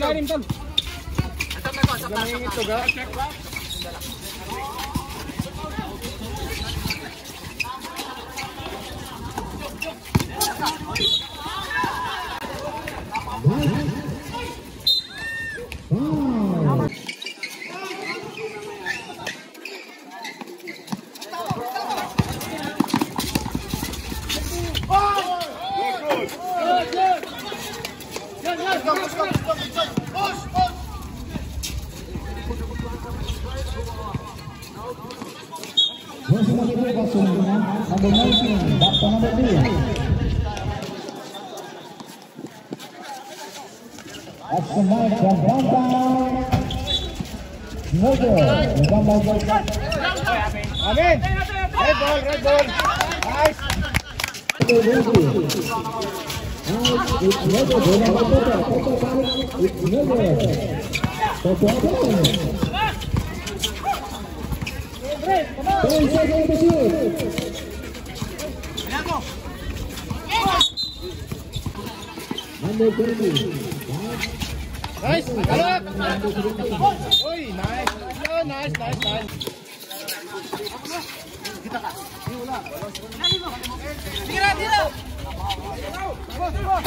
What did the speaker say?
Ikot, ikot sa ilalim, tol. Lamingit to, ga. Terus lagi dua kosong dengan number 19, Dr. number 2. Action night from downtown. Mojo, gambar gol. Amin. Red ball, red ball. Nice. It's Mojo, bola Mojo, Toto balik, it's Mojo. Toto apa? Ten seconds to shoot. Number 20. Nice. Kalap. Uy, nice. Nice, nice, nice. Tira, tira. Từ từ.